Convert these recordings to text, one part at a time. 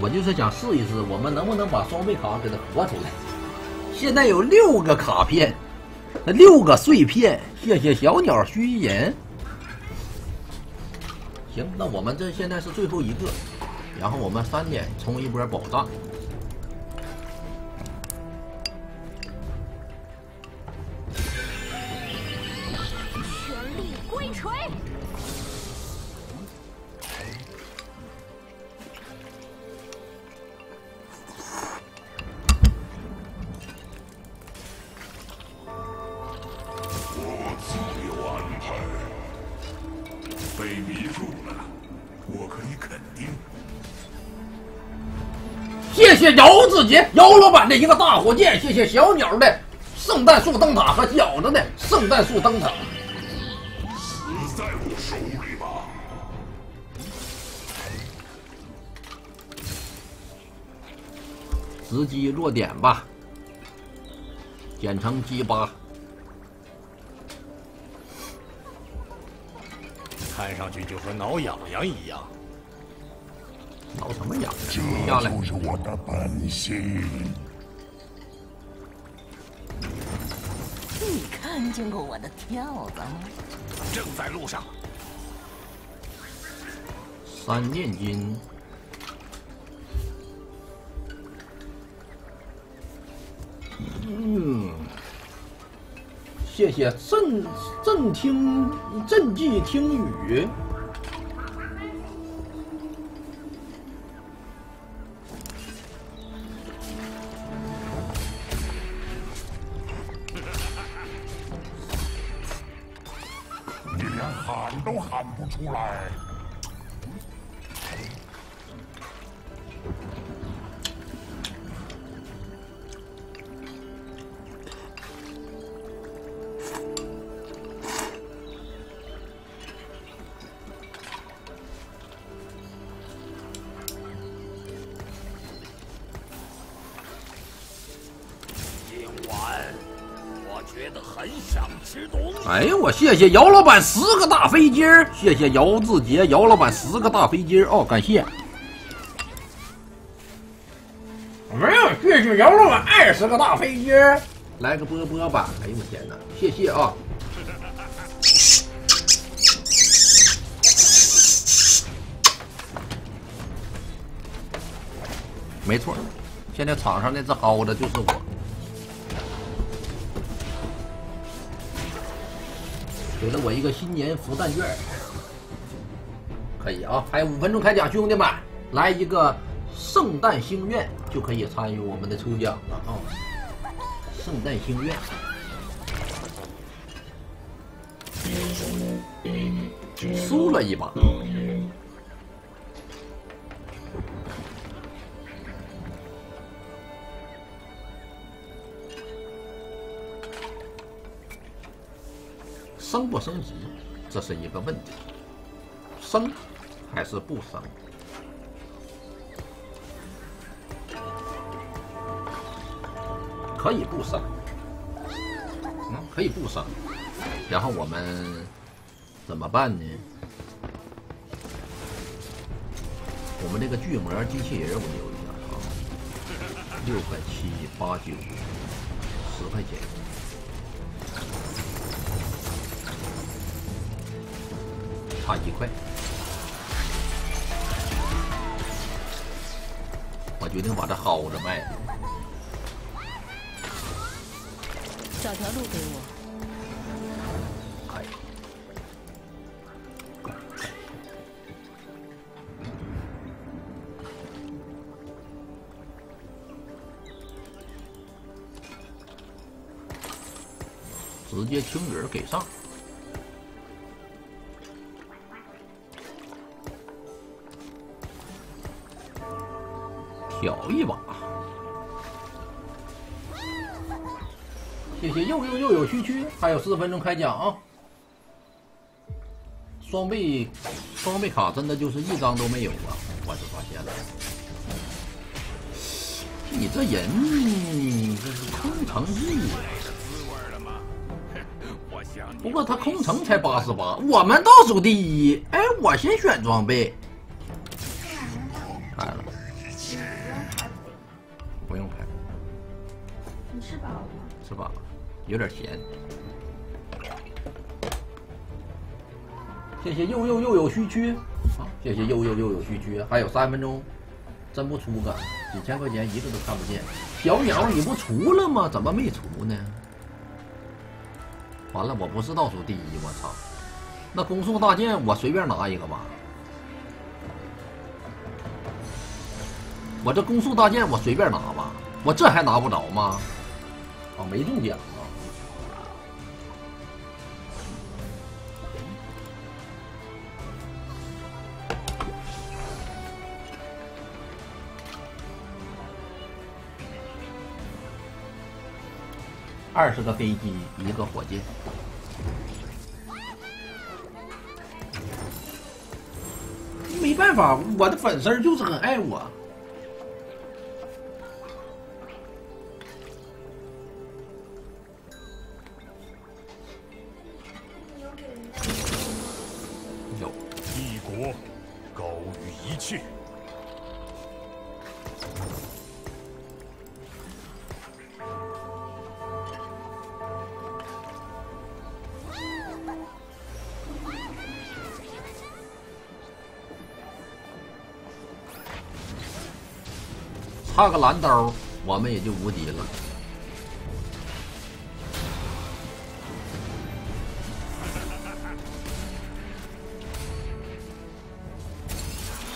我就是想试一试，我们能不能把双倍卡给它活出来。现在有六个卡片，六个碎片，谢谢小鸟虚言。行，那我们这现在是最后一个，然后我们三点冲一波宝藏。姚志杰姚老板的一个大火箭，谢谢小鸟的圣诞树灯塔和饺子的圣诞树灯塔。死在我手里吧！直击弱点吧，简称鸡巴。看上去就和挠痒痒一样。挠什么痒？这就是我的本性。你看见过我的跳蚤吗？正在路上。三念金。嗯，谢谢朕朕听朕记听语。不出来。谢谢姚老板十个大飞机儿，谢谢姚志杰姚老板十个大飞机儿哦，感谢。没有，谢谢姚老板二十个大飞机儿，来个波波吧！哎呦我天哪，谢谢啊！没错，现在场上那只蒿子就是我。给了我一个新年福蛋券，可以啊！还有五分钟开奖，兄弟们，来一个圣诞心愿就可以参与我们的抽奖了啊！圣诞心愿，输了一把，升不升级，这是一个问题，升还是不升？可以不升，嗯，可以不升。然后我们怎么办呢？我们这个巨魔机器人，我留一下啊，六块七八九，十块钱。差一块，我决定把这薅着卖了。找条路给我。直接轻人给上。挑一把，谢谢又又又有区区，还有四分钟开奖啊！双倍双倍卡真的就是一张都没有啊！我是发现了，你这人这是空城计！不过他空城才八十八，我们倒数第一。哎，我先选装备，吃饱了吗？吃饱了，有点咸。谢谢又又又有虚区，啊，谢谢又又又有虚区，还有三分钟，真不出个几千块钱一个都看不见。小鸟你不出了吗？怎么没出呢？完了，我不是倒数第一，我操！那攻速大剑我随便拿一个吧。我这攻速大剑我随便拿吧，我这还拿不着吗？没中奖啊！二十个飞机，一个火箭。没办法，我的粉丝就是很爱我。差个蓝刀，我们也就无敌了。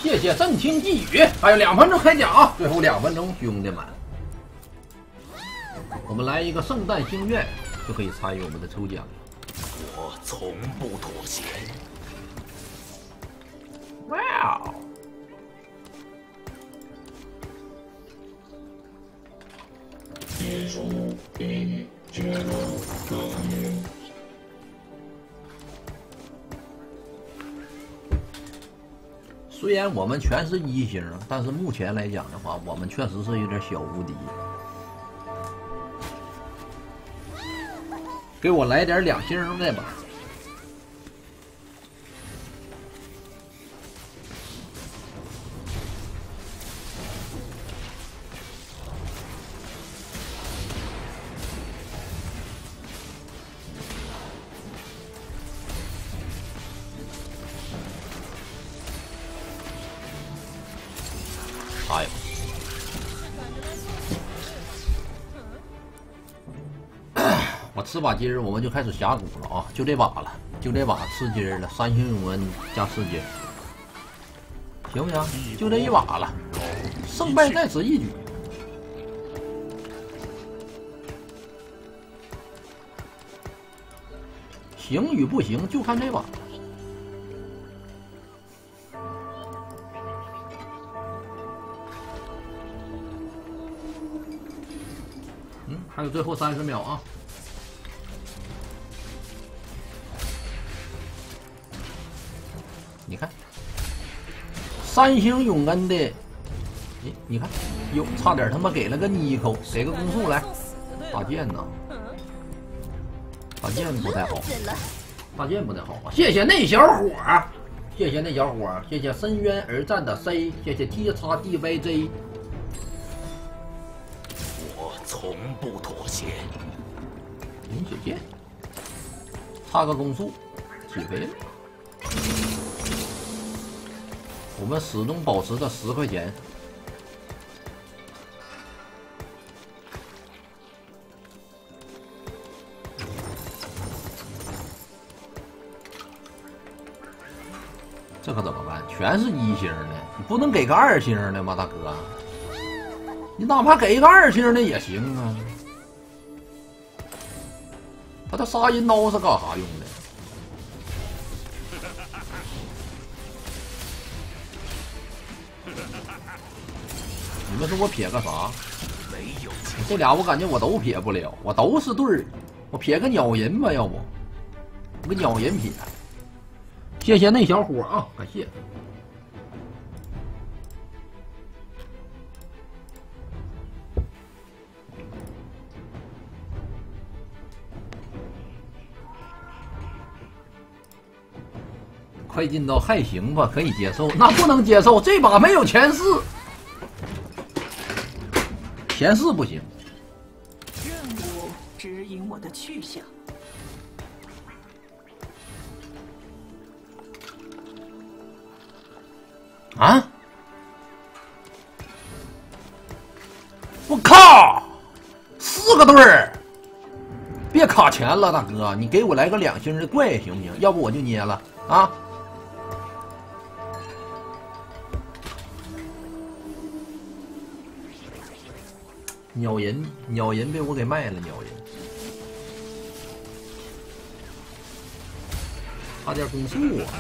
谢谢震听寄语，还有两分钟开奖啊！最后两分钟，兄弟们，我们来一个圣诞心愿，就可以参与我们的抽奖了。我从不妥协。虽然我们全是一星，但是目前来讲的话，我们确实是有点小无敌。给我来点两星的吧。把筋儿，我们就开始峡谷了啊！就这把了，就这把吃筋儿了。三星永恩加吃筋，行不行？就这一把了，胜败在此一举。行与不行，就看这把。嗯，还有最后三十秒啊！三星永恩的，你你看，哟，差点他妈给了个妮蔻，给个攻速来，大剑呐，大剑不太好，大剑不太好啊！谢谢那小伙儿，谢谢那小伙儿，谢谢深渊而战的 C，谢谢 T 叉 D Y J。我从不妥协。饮血剑，差个攻速，起飞了。我们始终保持着十块钱。这可怎么办？全是一星的，你不能给个二星的吗，大哥？你哪怕给一个二星的也行啊。他这杀人刀是干啥用的？你们说我撇个啥？这俩我感觉我都撇不了，我都是对儿，我撇个鸟人吧，要不。我个鸟人撇。谢谢那小伙啊，感谢。快进到还行吧，可以接受。那不能接受，这把没有前四，前四不行。任务指引我的去向。啊！我靠，四个队儿，别卡钱了，大哥，你给我来个两星的怪行不行？要不我就捏了啊！鸟人，鸟人被我给卖了，鸟人，差点攻速啊！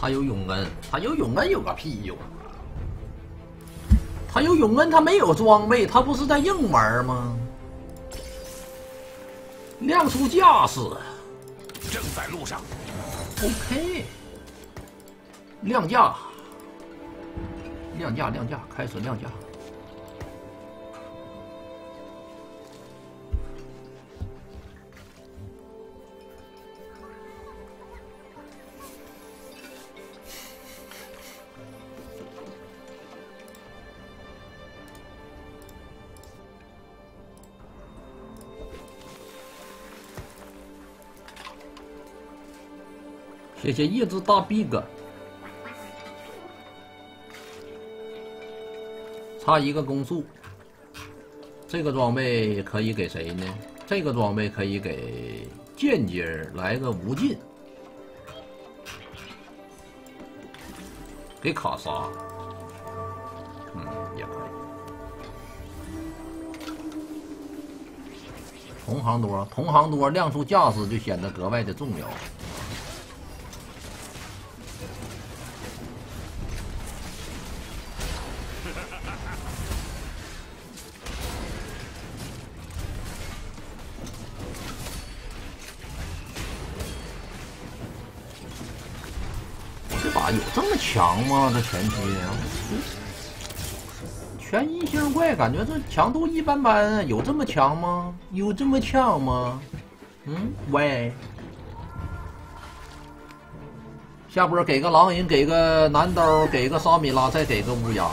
他有永恩，他有永恩有个屁用！他有永恩，他没有装备，他不是在硬玩吗？亮出架势正在路上。，OK，亮价，亮价，亮价，开始亮价。这些叶子大 big，差一个攻速。这个装备可以给谁呢？这个装备可以给剑姬来个无尽，给卡莎，嗯，也可以。同行多，同行多，亮出架势就显得格外的重要。强吗？这前期，全一星怪感觉这强度一般般，有这么强吗？有这么强吗？嗯，喂，下波给个狼人，给个男刀，给个沙米拉，再给个乌鸦。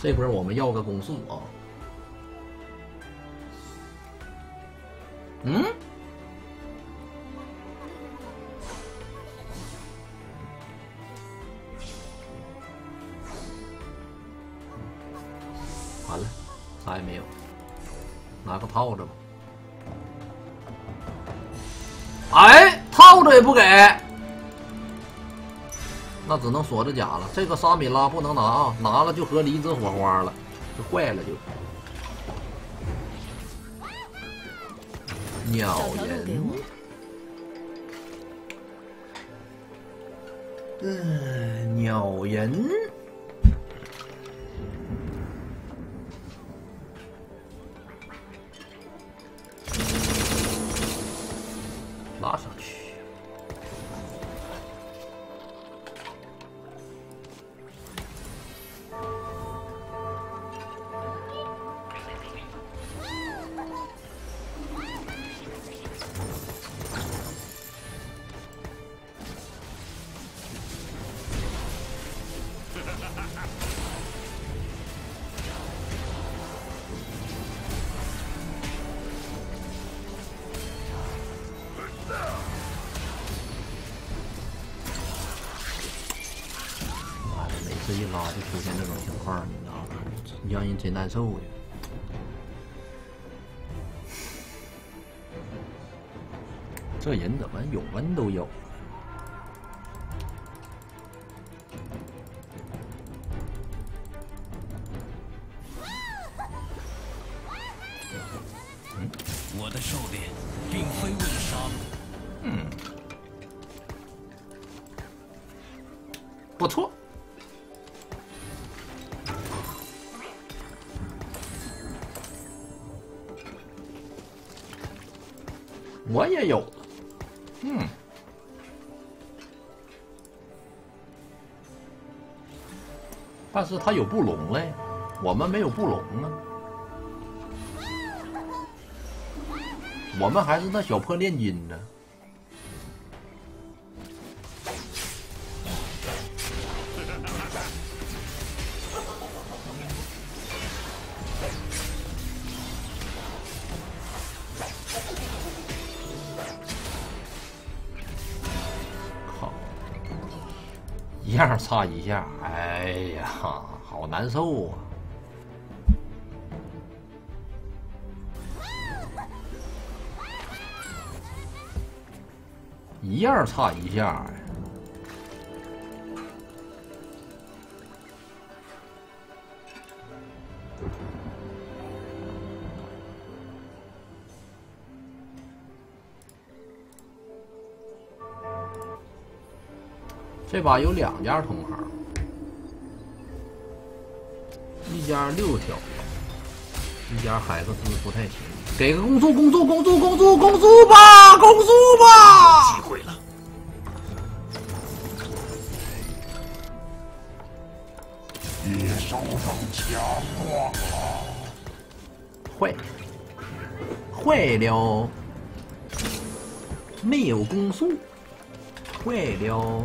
这波我们要个攻速啊！嗯？啥也没有，拿个套子吧。哎，套子也不给，那只能锁着甲了。这个沙米拉不能拿啊，拿了就和离子火花了，就坏了就。鸟人我，。嗯，鸟人。啊，就出现这种情况，你知道吗？让人贼难受的。这人怎么永恩都有？嗯。但是他有布隆嘞，我们没有布隆啊。我们还是那小破炼金呢。差一下，哎呀，好难受啊！一样差一下这把有两家同行，一家六条，一家海克斯不太行。给个攻速，攻速，攻速，攻速，攻速吧，攻速吧！机会了，野兽更强壮了。坏，坏了，没有攻速，坏了。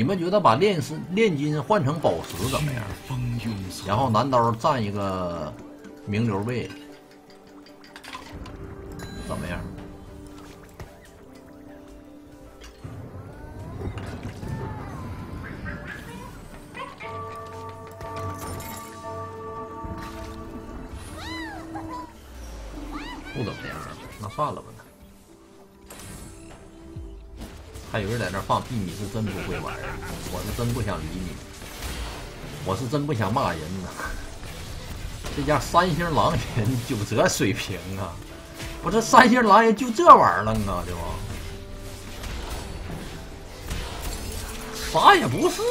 你们觉得把炼石炼金换成宝石怎么样？然后男刀占一个名流位，放屁，你是真不会玩儿，我是真不想理你。我是真不想骂人呐！这家三星狼人就这水平啊！不是三星狼人就这玩意儿了啊，对吧？啥也不是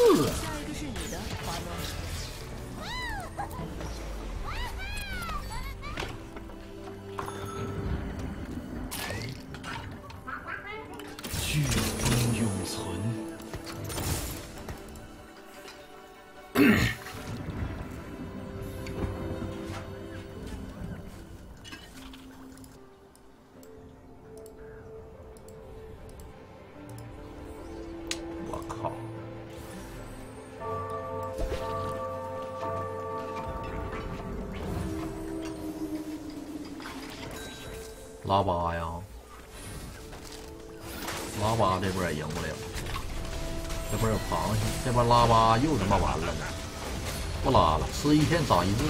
打一智。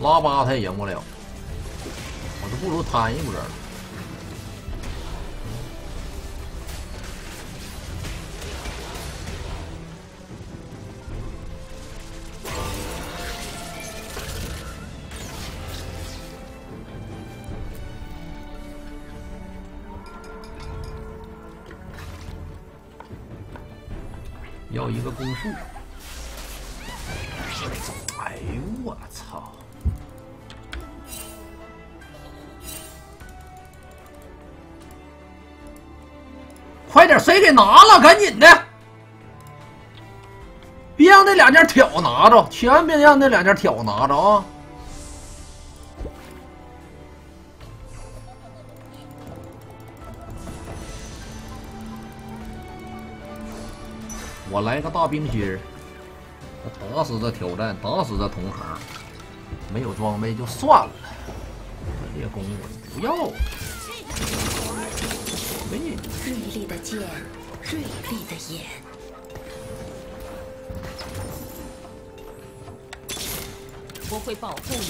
拉巴他也赢不了，我都不如贪一波。要一个攻速。谁给拿了？赶紧的！别让那两件挑拿着，千万别让那两件挑拿着啊！我来个大冰心儿，打死这挑战，打死这同行。没有装备就算了，猎弓我不要。没锐利的剑，锐利的眼。我会保护你。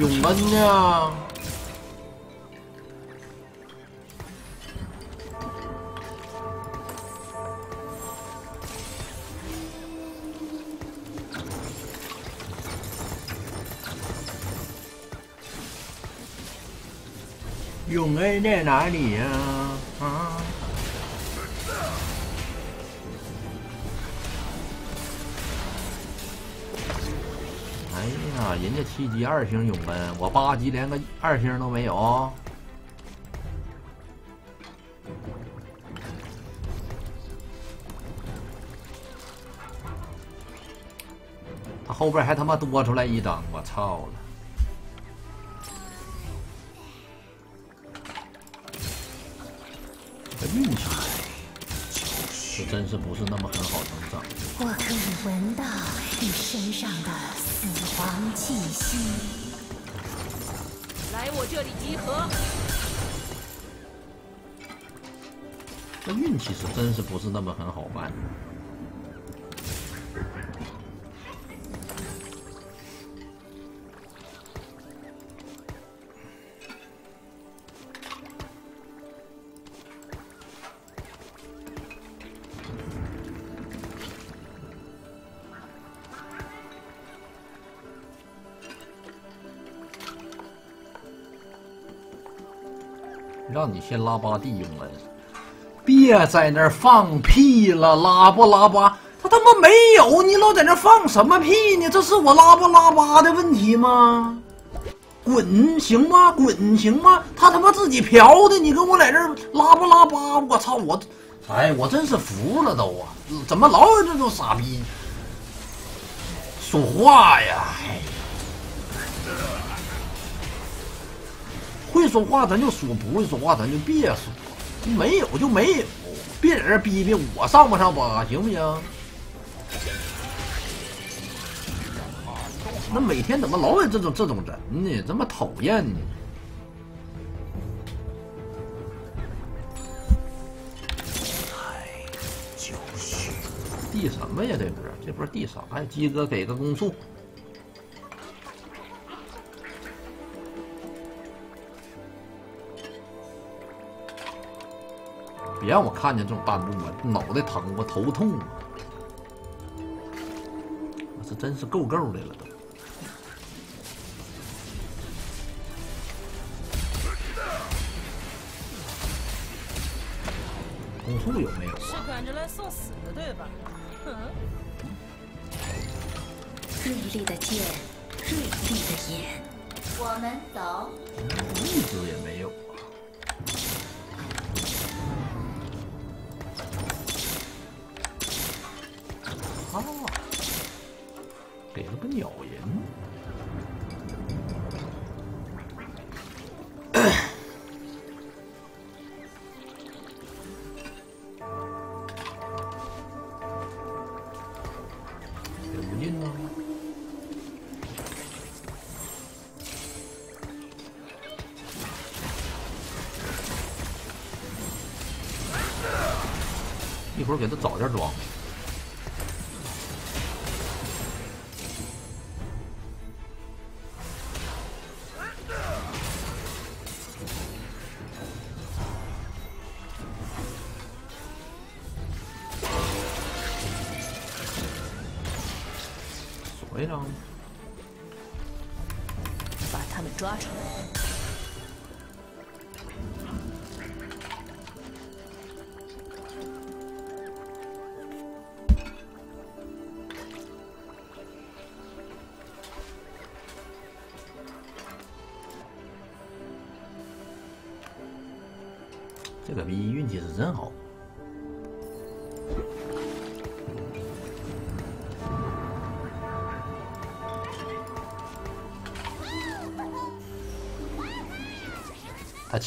永恩呢？永恩在哪里呀、啊？哎呀，人家七级二星永恩，我八级连个二星都没有。他后边还他妈多出来一张，我操了！真是不是那么很好成长。我可以闻到你身上的死亡气息。来我这里集合。这运气是真是不是那么很好办。天拉巴蒂永恩，别在那儿放屁了，拉不拉巴？他他妈没有，你老在那儿放什么屁呢？这是我拉不拉巴的问题吗？滚行吗？滚行吗？他他妈自己嫖的，你跟我在这儿拉不拉巴？我操我！哎，我真是服了都啊！怎么老有这种傻逼说话呀？哎会说话咱就说，不会说话咱就别说，没有就没有，别在这逼逼我上不上吧，行不行？那每天怎么老有这种这种人呢？这么讨厌呢？地什么呀？这波这波地啥呀？鸡哥给个攻速。别让我看见这种弹幕啊，脑袋疼，我头痛啊！我这真是够够的了都。攻速有没有是啊？赶着来送死的，对吧？哼。锐利的剑，锐利的眼。我们走。一只也没有鸟人。给不进呢。一会儿给他找件装。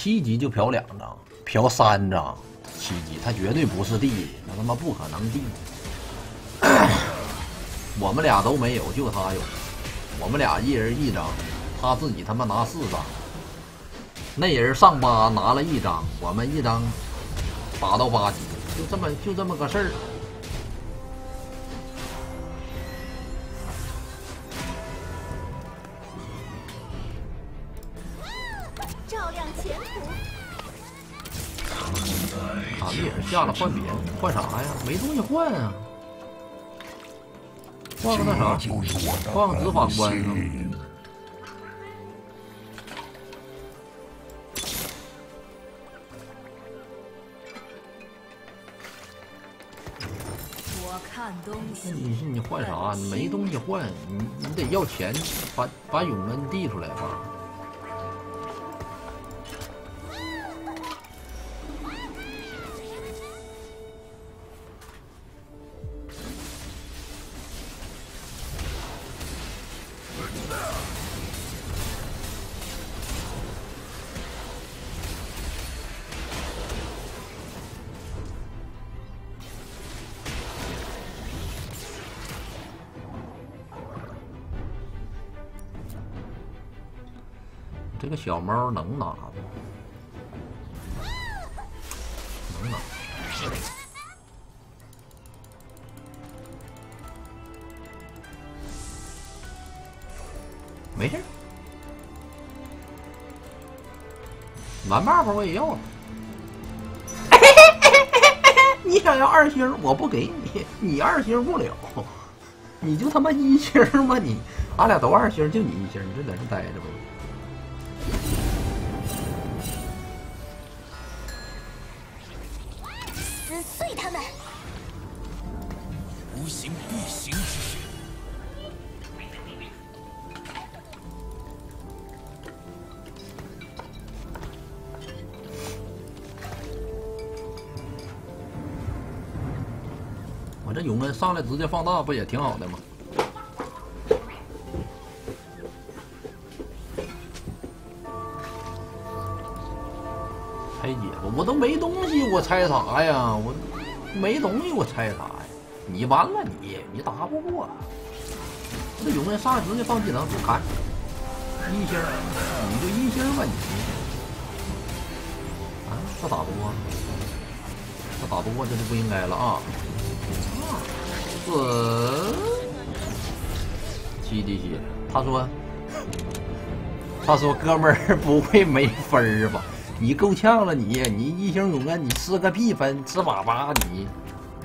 七级就嫖两张，嫖三张，七级他绝对不是地，他他妈不可能弟。我们俩都没有，就他有。我们俩一人一张，他自己他妈拿四张，那人上八拿了一张，我们一张打到八级，就这么就这么个事儿。卡米尔下了换别的，换啥呀？没东西换啊！换个那啥，换个执法官我看东西，你是你换啥？你没东西换，你你得要钱，把把永恩递出来吧。这个小猫能拿吗？能拿。没事，蓝 buff 我也要了。你想要二星，我不给你，你二星不了，你就他妈一星吧你，俺俩都二星，就你一星，你就在这待着吧。行必行之。我这永恩上来直接放大，不也挺好的吗？拆解吧，我都没东西，我拆啥呀？我没东西，我拆啥？你完了你，你打不过。这永恩上来直接放技能，就砍一星，你就一星吧你。啊，这打不过，这打不过这就不应该了啊。四七滴血，他说，他说哥们儿不会没分儿吧？你够呛了你，你一星永恩你吃个屁分，吃粑粑你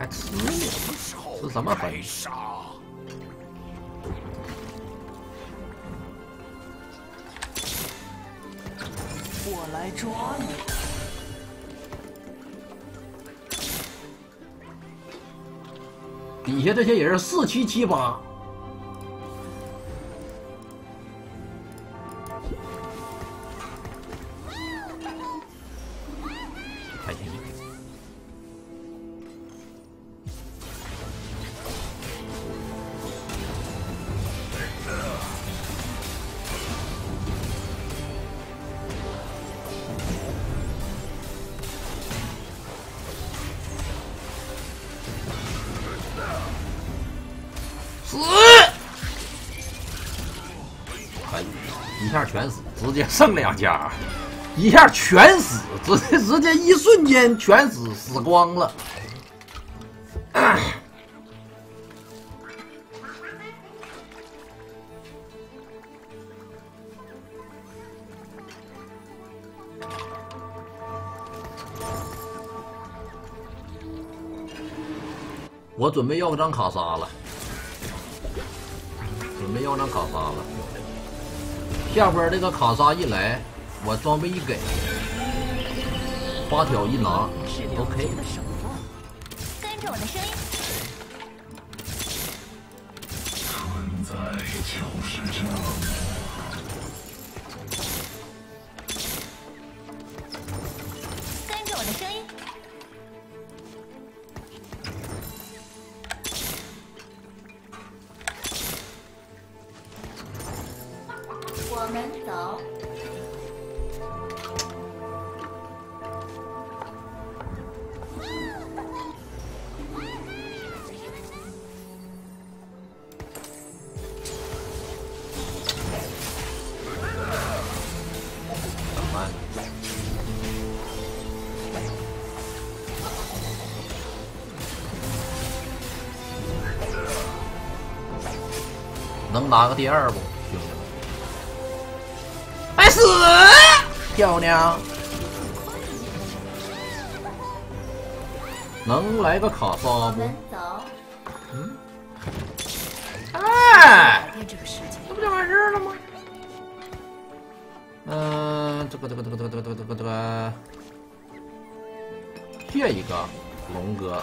还吃呢？时候是什么分开杀？我来抓你。底下这些人四七七八，全死，直接剩两家，一下全死，直接直接一瞬间全死，死光了。我准备要张卡莎了。准备要张卡莎了。下边这个卡莎一来，我装备一给，八条一拿，OK。拿个第二步？兄弟们，哎死！漂亮，能来个卡萨不？嗯，哎，这不就完事了吗？嗯、这个这个这个这个这个这个这个，这一个龙哥。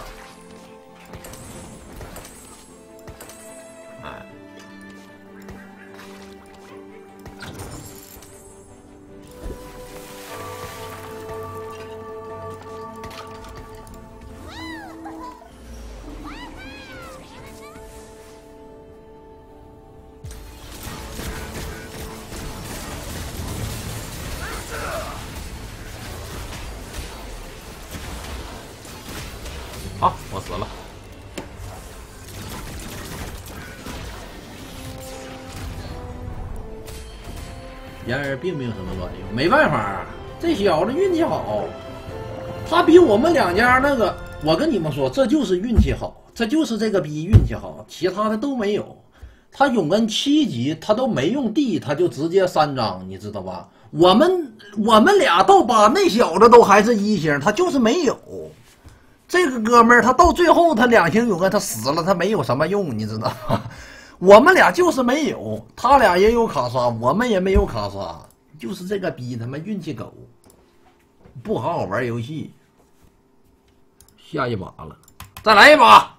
并没有什么卵用，没办法，这小子运气好，他比我们两家那个，我跟你们说，这就是运气好，这就是这个逼运气好，其他的都没有。他永恩七级，他都没用地，他就直接三张，你知道吧？我们我们俩到八，那小子都还是一星，他就是没有。这个哥们儿，他到最后他两星永恩他死了，他没有什么用，你知道吗？我们俩就是没有，他俩也有卡莎，我们也没有卡莎，就是这个逼他妈运气狗，不好好玩游戏。下一把了，再来一把。